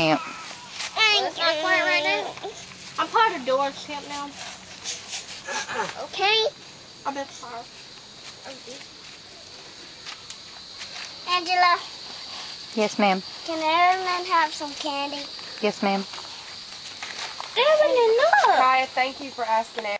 camp. It's quiet right now. I'm part of Dora's camp now. Okay. I'm in are. Angela, Yes, ma'am. can Evelyn have some candy? Yes, ma'am. Evelyn, look. Kaya, thank you for asking